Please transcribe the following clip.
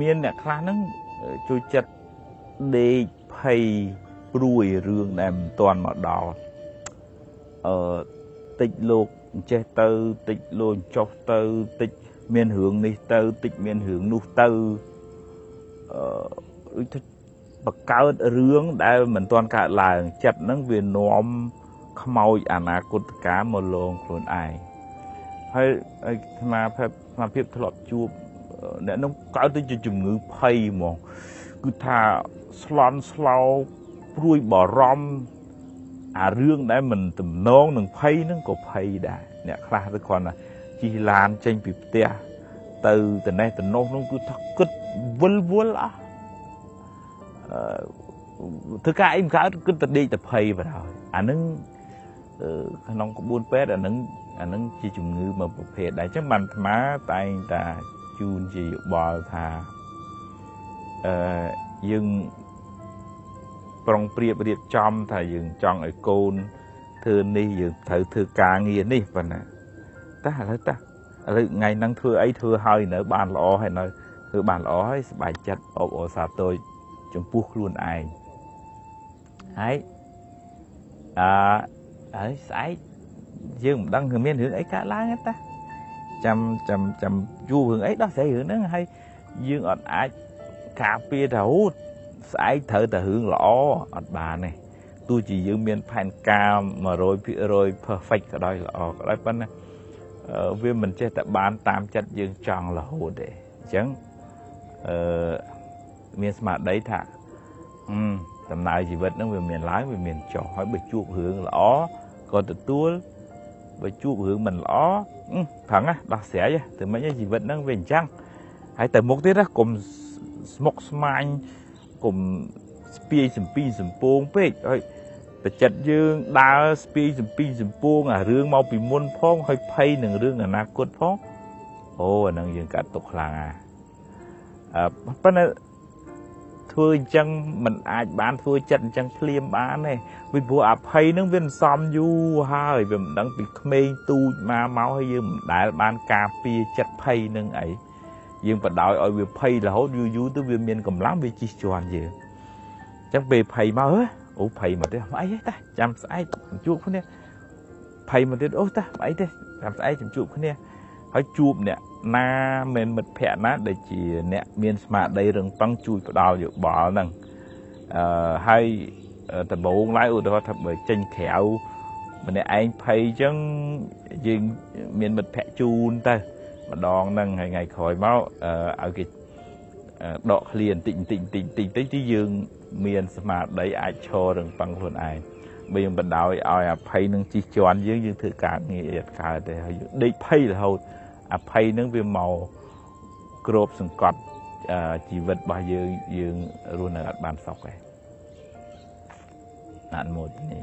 មានអ្នកខ្លះហ្នឹងជួយចិត្តដេកភ័យព្រួយរឿងដែលមិនទាន់មកដល់អឺតិចលោកចេះទៅតិចលោកចុះទៅតិចមានរឿងនេះទៅតិចមានរឿងនោះទៅអឺដូចបង្កើតរឿងដែលមិនទាន់កើតឡើងចិត្តហ្នឹងវានាំខ្មោចអនាគតកាមកលងខ្លួនឯងហើយអាស្មាភាពស្មាភាពធ្លាប់ជួប អ្នកនោះកើតទៅជាជំងឺភ័យហ្មងគឺថាស្លន់ស្លោព្រួយបារម្ភអារឿងដែលមិនទំនងនឹងភ័យហ្នឹងក៏ភ័យដែរអ្នកខ្លះទៅគ្រាន់តែជិះឡានចេញពីផ្ទះទៅត្នេះត្នោះនោះគឺថាគិតវិលវល់អស់អឺធ្វើការអីមិនកើតគិតតែដេកតែភ័យបណ្ដោយអាហ្នឹងក្នុងក្បួនពេទ្យអាហ្នឹងអាហ្នឹងជាជំងឺមួយប្រភេទដែរអញ្ចឹងបានអាត្មាតែងតា ជូនជាយោបល់ថាអឺយើងប្រុងប្រៀបរៀបចំថាយើងចង់ឲ្យកូនធ្វើនេះយើងត្រូវធ្វើការងារនេះប៉ុណ្ណាតើឥឡូវតើឥឡូវថ្ងៃហ្នឹងធ្វើអីធ្វើហើយនៅ បានល្អហើយនៅធ្វើបានល្អហើយសប្បាយចិត្តអបអរសាទរចំពោះខ្លួនឯងហើយអឺហើយស្អែកយើងមិនដឹងគឺមានរឿងអីកើតឡើងទេតា ចាំចាំចាំយូររឿងអីដោះស្រាយរឿងហ្នឹងហើយយើងអត់អាចការពារថាអូស្អែកត្រូវតែរឿងល្អអត់បានទេទោះជាយើងមានផែនការ100% perfect ក៏ដោយល្អក៏ដោយប៉ុន្តែវាមិនចេះតែបានតាមចិត្តយើងចង់រហូតទេអញ្ចឹងអឺមានស្មារតីថាអឺដំណើរជីវិតហ្នឹងវាមានឡើងវាមានចុះហើយបើជួបរឿងល្អក៏ទទួលបើជួបរឿងមិនល្អ ប្រឹងណាដោះស្រាយទៅមិនជីវិតហ្នឹងវាអញ្ចឹងហើយទៅមុខទៀតណាកុំស្មុកស្មាញកុំស្ពាយសំពីសំពងពេកហើយប្រចិត្តយើងដើរស្ពាយសំពីសំពងអារឿងមកពីមុនផងហើយភ័យនឹងរឿងអនាគតផងអូអានឹងយើងកាត់ទុកខ្លាំងណាអឺប៉ុន្តែ ធ្វើអញ្ចឹងมันអាចបានធ្វើចិត្តអញ្ចឹងភ្លាមបានទេពីព្រោះអភ័យនឹងវាមិនសមយូរហើយវាមិនដឹងពីក្មេងទូចមកមកហើយយើងមិនដែលបានការពារចិត្តភ័យនឹងអីយើងបដោយឲ្យវាភ័យរហូតយូរយូរទៅវាមានកម្លាំងវាជិះជាន់យើងអញ្ចឹងពេលភ័យមកអើអូភ័យមកទេអីទេតាចាំស្អែកជួបគ្នាភ័យមកទៀតអូតាអីទេចាំស្អែកជួបគ្នា ហើយជួបអ្នកណាមិនមិត្តភ័ក្ដិណាដែលជាអ្នកមានស្មារតីរឹងប៉ឹងជួយផ្ដល់យោបល់ហ្នឹងអឺហើយដំបូងឡើយឧទាហរណ៍ថាបើចេញក្រៅម្នាក់ឯងភ័យអញ្ចឹងយើងមានមិត្តភ័ក្ដិជូនទៅម្ដងហ្នឹងហើយថ្ងៃក្រោយមកឲ្យគេដកឃ្លាបន្តិចបន្តិចបន្តិចបន្តិចទៅទីយើងមានស្មារតីអាចឈររឹងប៉ឹងខ្លួនឯងបើយើងបដោយឲ្យអភ័យនឹងជិះជាន់យើងយើងធ្វើការងារកើតទេហើយយើងដេកភ័យរហូត អភ័យនឹងវាមកគ្របសង្កត់ជីវិតរបស់យើងយើងរស់នៅអត់បានសុខទេអនុមោទនា